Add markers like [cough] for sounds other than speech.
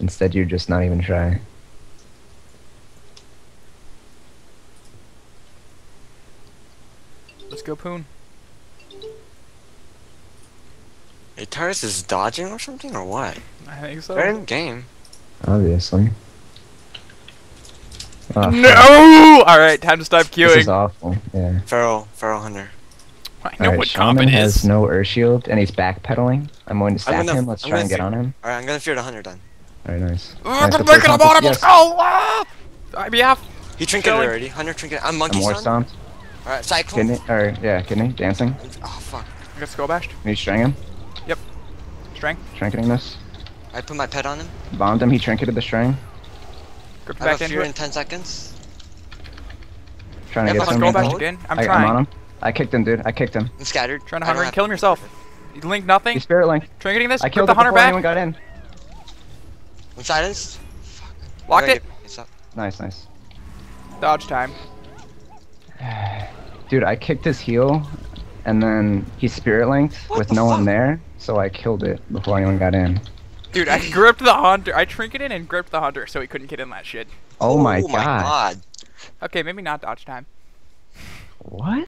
Instead, you're just not even try. Let's go, Poon. Hey, Tyrus is dodging or something, or what? I think so. They're in game. Obviously. Oh. No! Alright, time to stop queuing. This is awful. Yeah. Feral, Feral Hunter. I know Alright, what comp Shaman has is. no Earth Shield, and he's backpedaling. I'm going to I'm stack gonna- him. Let's I'm try and get on him. Alright, I'm gonna fear the Hunter then. Alright, nice. Ah, Nice, the the break first of the one, bottom, let's go! Ah! IBF. He trinketed Killing. already. Hunter trinket. I'm I'm monkey more stun. stomped. Alright, cyclone. Kidney, or yeah, kidney, dancing. Oh fuck. I got skull bashed. Can you string him? Yep. Strength. Trinketing this. I put my pet on him. Bombed him. He trinketed the string. Grip I back have a fear in 10 seconds. Trying to Yeah, get but some. Skull Skull bashed bashed again. I'm I, trying. I'm on him. I kicked him, dude. I kicked him. I'm scattered. Trying to I don't hunter and kill him yourself. You link nothing. He spirit link. Trinketing this. I Grip killed the hunter before back. anyone got in. I'm silenced. Fuck. Locked it. get- it's up. Nice, nice. Dodge time. [sighs] Dude, I kicked his heal, and then he spirit linked What with the no one there, so I killed it before anyone got in. Dude, I gripped the hunter. I trinketed and gripped the hunter so he couldn't get in that shit. Oh my oh my god. god. Okay, maybe not dodge time. What?